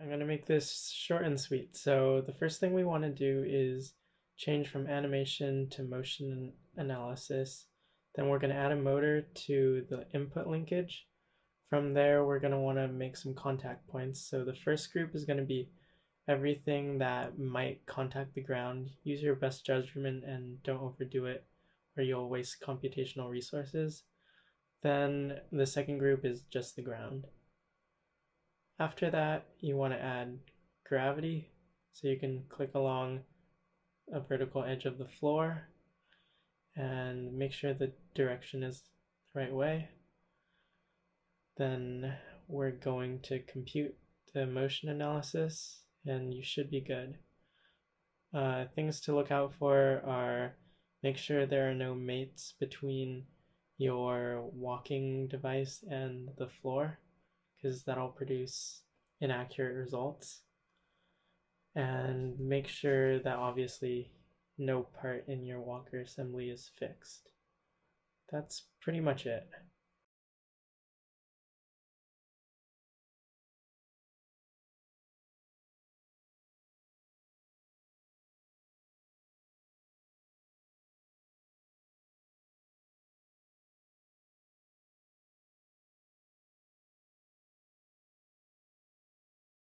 I'm going to make this short and sweet. So the first thing we want to do is change from animation to motion analysis. Then we're going to add a motor to the input linkage. From there, we're going to want to make some contact points. So the first group is going to be everything that might contact the ground. Use your best judgment and don't overdo it or you'll waste computational resources. Then the second group is just the ground. After that, you want to add gravity. So you can click along a vertical edge of the floor and make sure the direction is the right way. Then we're going to compute the motion analysis and you should be good. Uh, things to look out for are make sure there are no mates between your walking device and the floor because that'll produce inaccurate results. And make sure that obviously no part in your walker assembly is fixed. That's pretty much it.